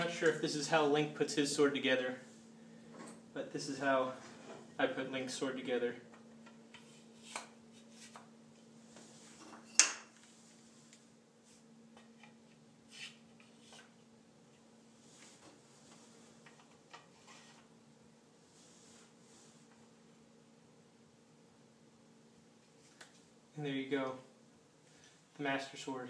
not sure if this is how Link puts his sword together, but this is how I put Link's sword together. And there you go, the Master Sword.